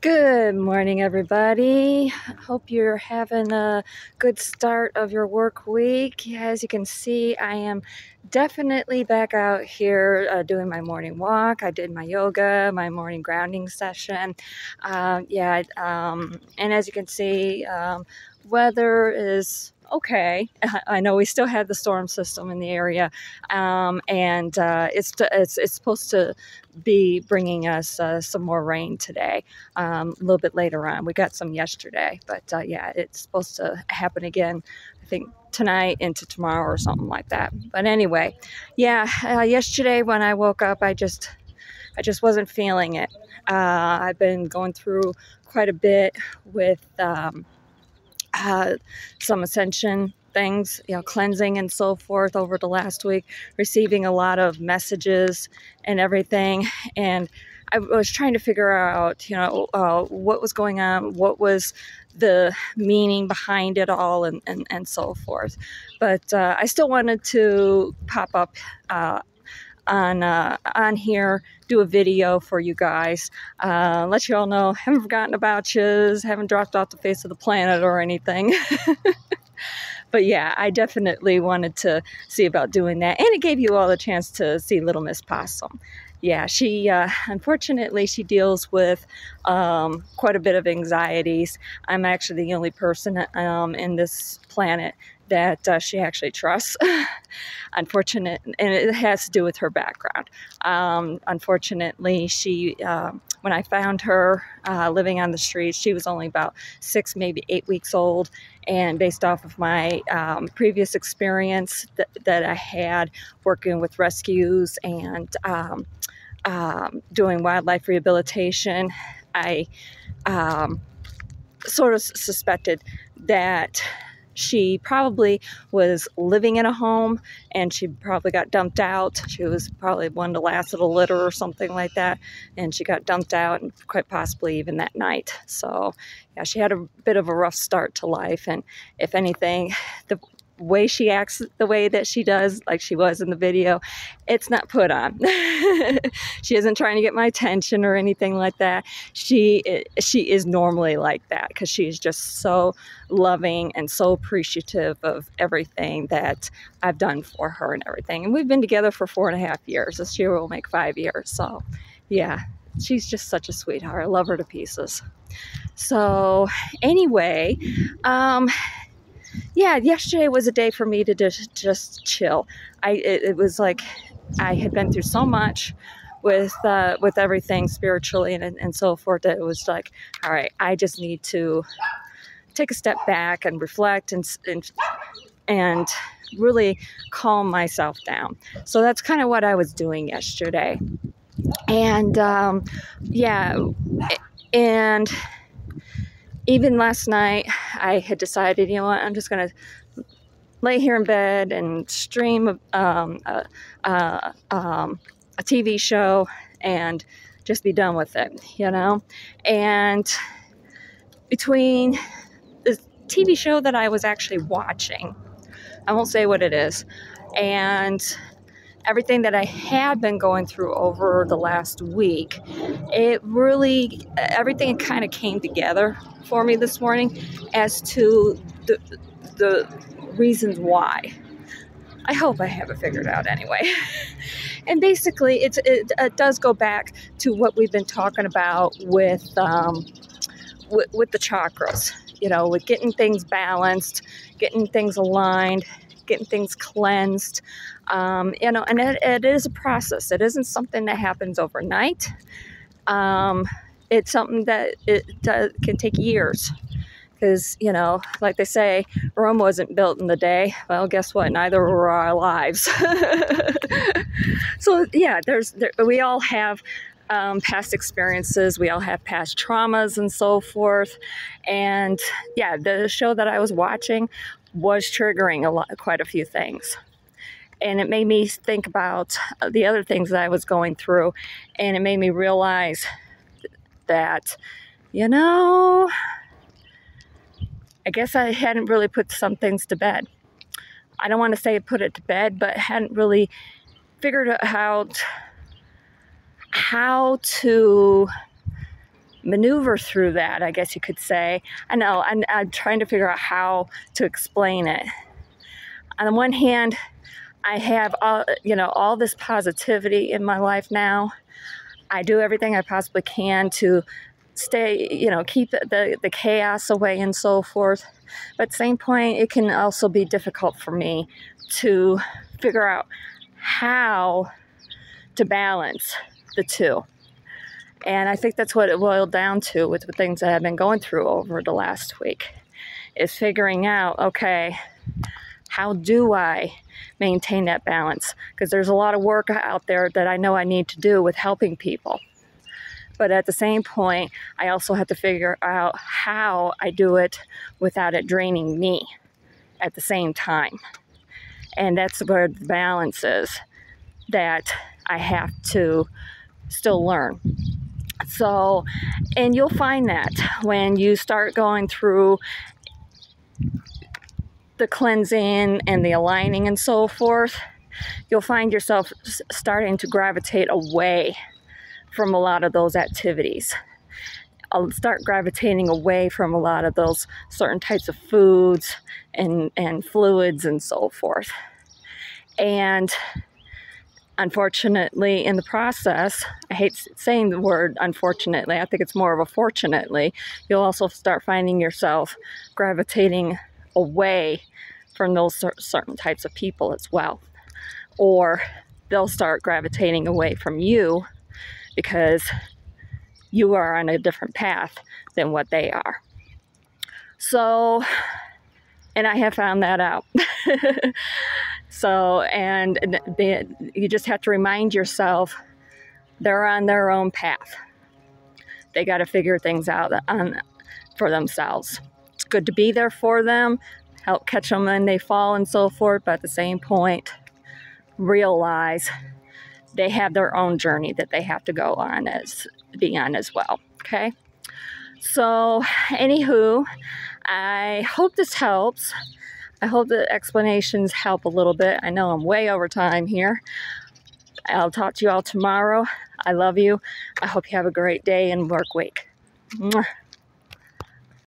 Good morning, everybody. Hope you're having a good start of your work week. As you can see, I am definitely back out here uh, doing my morning walk. I did my yoga, my morning grounding session. Um, yeah, um, and as you can see, um, weather is okay. I know we still have the storm system in the area, um, and uh, it's, it's it's supposed to be bringing us uh, some more rain today, um, a little bit later on. We got some yesterday, but uh, yeah, it's supposed to happen again. I think tonight into tomorrow or something like that. But anyway, yeah, uh, yesterday when I woke up, I just I just wasn't feeling it. Uh, I've been going through quite a bit with. Um, uh, some ascension things, you know, cleansing and so forth over the last week, receiving a lot of messages and everything. And I was trying to figure out, you know, uh, what was going on, what was the meaning behind it all, and, and, and so forth. But uh, I still wanted to pop up uh, on uh, on here, do a video for you guys, uh, let you all know haven't forgotten about yous, haven't dropped off the face of the planet or anything. but yeah, I definitely wanted to see about doing that, and it gave you all a chance to see Little Miss Possum. Yeah, she uh, unfortunately she deals with um, quite a bit of anxieties. I'm actually the only person um, in this planet that uh, she actually trusts. Unfortunate, and it has to do with her background. Um, unfortunately, she um, when I found her uh, living on the streets, she was only about six, maybe eight weeks old. And based off of my um, previous experience th- that I had working with rescues and um, um, doing wildlife rehabilitation, I um, sort of suspected that she probably was living in a home and she probably got dumped out. She was probably one to last at a litter or something like that. And she got dumped out and quite possibly even that night. So, yeah, she had a bit of a rough start to life. And if anything, the way she acts the way that she does, like she was in the video, it's not put on. she isn't trying to get my attention or anything like that. She she is normally like that because she's just so loving and so appreciative of everything that I've done for her and everything. And we've been together for four and a half years. This year will make five years. So, yeah, she's just such a sweetheart. I love her to pieces. So, anyway, um, yeah, yesterday was a day for me to just just chill. I it, it was like I had been through so much with uh, with everything spiritually and, and so forth that it was like, all right, I just need to take a step back and reflect and and, and really calm myself down. So that's kind of what I was doing yesterday, and um, yeah, and even last night, I had decided, you know what, I'm just going to lay here in bed and stream um, a, a, um, a TV show and just be done with it, you know? And between the TV show that I was actually watching, I won't say what it is, and everything that I had been going through over the last week, it really, everything kind of came together for me this morning as to the, the reasons why. I hope I have it figured out anyway. and basically, it, it, does go back to what we've been talking about with, um, with, with the chakras, you know, with getting things balanced, getting things aligned, getting things cleansed. Um, you know, and it, it is a process. It isn't something that happens overnight. Um, it's something that it does, can take years. Because you know like they say rome wasn't built in the day. Well guess what? Neither were our lives. So yeah there's there, we all have um, past experiences. We all have past traumas and so forth. And yeah the show that i was watching was triggering a lot quite a few things and it made me think about the other things that i was going through and it made me realize that, you know, I guess I hadn't really put some things to bed. I don't want to say put it to bed, but hadn't really figured out how to maneuver through that, I guess you could say. I know, I'm, I'm trying to figure out how to explain it. On the one hand, I have all, you know, all this positivity in my life now. I do everything I possibly can to stay, you know, keep the, the chaos away and so forth. But same point, it can also be difficult for me to figure out how to balance the two. And I think that's what it boiled down to with the things that I've been going through over the last week is figuring out, okay, how do I maintain that balance? Because there's a lot of work out there that I know I need to do with helping people. But at the same point, I also have to figure out how I do it without it draining me at the same time. And that's where the balance is that I have to still learn. So, and you'll find that when you start going through the cleansing and the aligning and so forth, you'll find yourself starting to gravitate away from a lot of those activities. I'll start gravitating away from a lot of those certain types of foods and, and fluids and so forth. And unfortunately, in the process, I hate saying the word unfortunately, I think it's more of a fortunately, you'll also start finding yourself gravitating away from those certain types of people as well. Or they'll start gravitating away from you because you are on a different path than what they are. So, and I have found that out. so, and you just have to remind yourself they're on their own path. They got to figure things out on, for themselves. It's good to be there for them, help catch them when they fall and so forth, but at the same point, realize they have their own journey that they have to go on as be on as well. Okay. So, anywho, I hope this helps. I hope the explanations help a little bit. I know I'm way over time here. I'll talk to you all tomorrow. I love you. I hope you have a great day and work week. Mwah.